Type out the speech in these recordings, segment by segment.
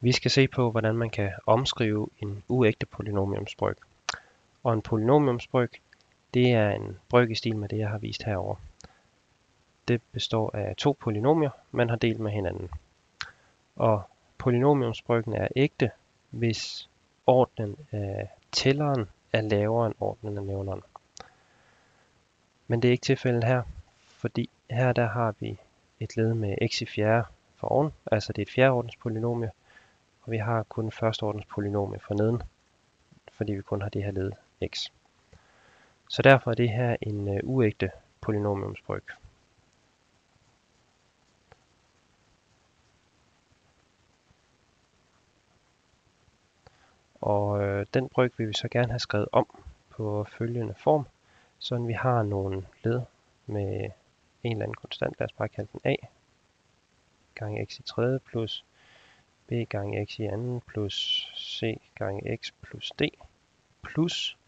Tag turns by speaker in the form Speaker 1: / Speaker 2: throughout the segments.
Speaker 1: Vi skal se på, hvordan man kan omskrive en uægte polynomiumsbryg. Og en polynomiumsbryg, det er en bryg i stil med det, jeg har vist herover. Det består af to polynomier, man har delt med hinanden. Og polynomiumsbryggen er ægte, hvis ordnen af tælleren er lavere end ordnen af nævneren. Men det er ikke tilfældet her, fordi her der har vi et led med x i fjerde for oven, altså det er et fjerdeordens polynomie, og vi har kun førsteordens polynome forneden, fordi vi kun har det her led x. Så derfor er det her en øh, uægte polynomiumsbryg. Og øh, den bryg vil vi så gerne have skrevet om på følgende form, så vi har nogle led med en eller anden konstant, lad os bare kalde den a, gange x i tredje plus b gange x i anden plus c gange x plus d plus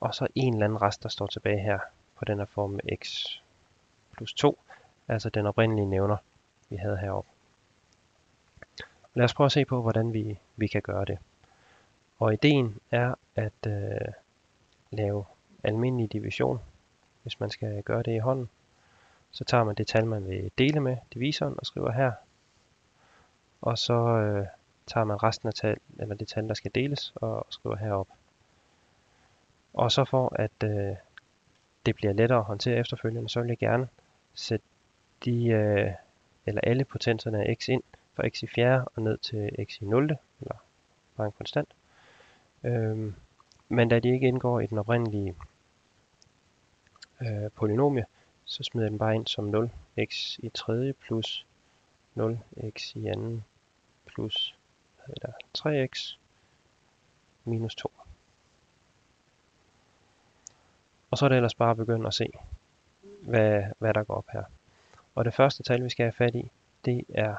Speaker 1: og så en eller anden rest, der står tilbage her på den her form med x plus 2, altså den oprindelige nævner, vi havde heroppe. Lad os prøve at se på, hvordan vi, vi kan gøre det. Og ideen er at øh, lave almindelig division, hvis man skal gøre det i hånden. Så tager man det tal, man vil dele med divisoren og skriver her. Og så øh, tager man resten af tal, eller det tal, der skal deles, og skriver herop. Og så for at øh, det bliver lettere at håndtere efterfølgende, så vil jeg gerne sætte de, øh, eller alle potenserne af x ind fra x i fjerde og ned til x i 0, eller bare en konstant. Øhm, men da de ikke indgår i den oprindelige øh, polynomie, så smider jeg den bare ind som 0 x i tredje plus 0 x i anden plus eller 3x minus 2. Og så er det ellers bare at begynde at se, hvad, hvad der går op her. Og det første tal, vi skal have fat i, det er,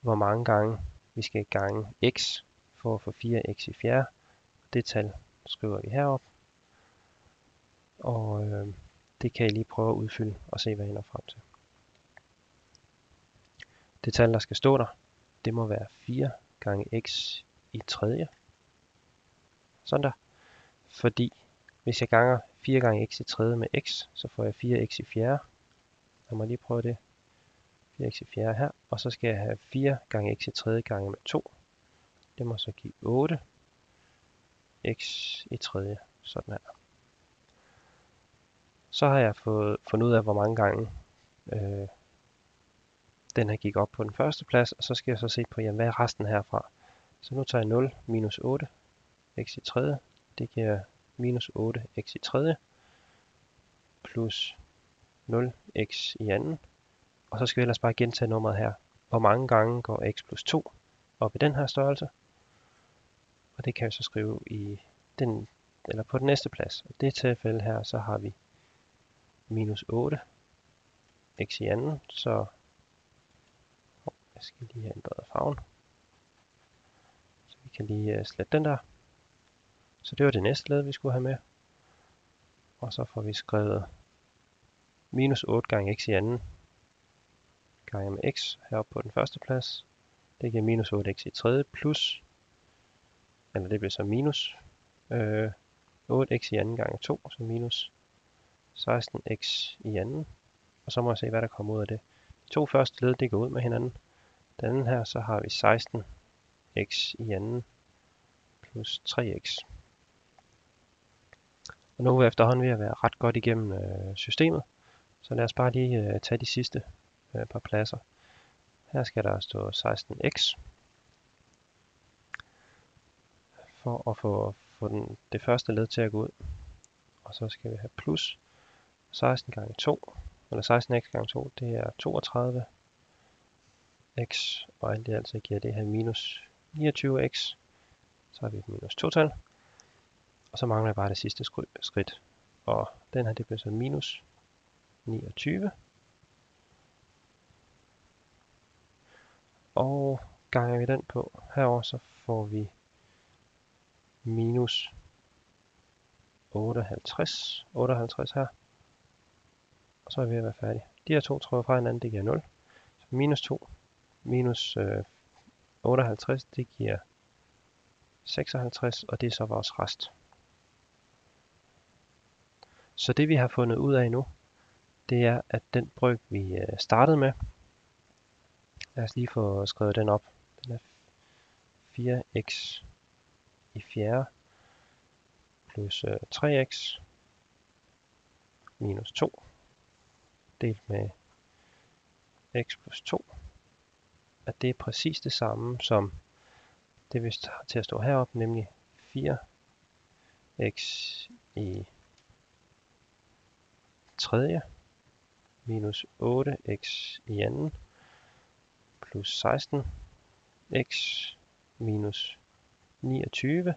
Speaker 1: hvor mange gange vi skal gange x for at få 4x i fjerde. Det tal skriver vi herop. Og øh, det kan I lige prøve at udfylde og se, hvad I når frem til. Det tal, der skal stå der, det må være 4 gange x i tredje. Sådan der. Fordi hvis jeg ganger 4 gange x i tredje med x, så får jeg 4x i fjerde. Lad mig lige prøve det. 4x i fjerde her. Og så skal jeg have 4 gange x i tredje gange med 2. Det må så give 8 x i tredje. Sådan her. Så har jeg fået fundet ud af, hvor mange gange øh, den her gik op på den første plads, og så skal jeg så se på, jamen, hvad er resten herfra. Så nu tager jeg 0 minus 8 x i tredje. Det giver minus 8 x i tredje plus 0 x i anden. Og så skal vi ellers bare gentage nummeret her. Hvor mange gange går x plus 2 op i den her størrelse? Og det kan vi så skrive i den, eller på den næste plads. Og i det tilfælde her, så har vi minus 8 x i anden, så jeg skal lige have ændret farven. Så vi kan lige uh, slette den der. Så det var det næste led, vi skulle have med. Og så får vi skrevet minus 8 gange x i anden gange med x heroppe på den første plads. Det giver minus 8x i tredje plus, eller det bliver så minus øh, 8x i anden gange 2, så minus 16x i anden. Og så må jeg se, hvad der kommer ud af det. De to første led, det går ud med hinanden. Den her, så har vi 16x i anden plus 3x. Og nu er vi efterhånden ved at være ret godt igennem øh, systemet. Så lad os bare lige øh, tage de sidste øh, par pladser. Her skal der stå 16x. For at få, få den, det første led til at gå ud. Og så skal vi have plus 16 gange 2, eller 16x gange 2, det er 32 x, og alt det altså giver det her minus 29x. Så har vi et minus 2-tal. Og så mangler jeg bare det sidste skridt. Og den her, det bliver så minus 29. Og ganger vi den på herover, så får vi minus 58, 58 her. Og så er vi ved at være færdige. De her to tråde fra hinanden, det giver 0. Så minus 2 minus øh, 58, det giver 56, og det er så vores rest. Så det vi har fundet ud af nu, det er, at den bryg, vi øh, startede med, lad os lige få skrevet den op. Den er 4x i fjerde plus øh, 3x minus 2 delt med x plus 2, at det er præcis det samme som det, vi har til at stå heroppe, nemlig 4x i tredje minus 8x i anden plus 16x minus 29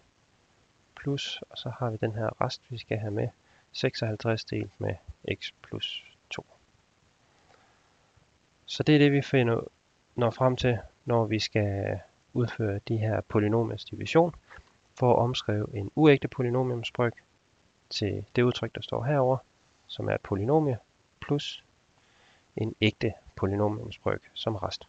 Speaker 1: plus, og så har vi den her rest, vi skal have med, 56 delt med x plus 2. Så det er det, vi finder, når frem til, når vi skal udføre de her polynomers division, for at omskrive en uægte polynomiumsbryg til det udtryk, der står herover, som er et polynomie, plus en ægte polynomiumsbryg som rest.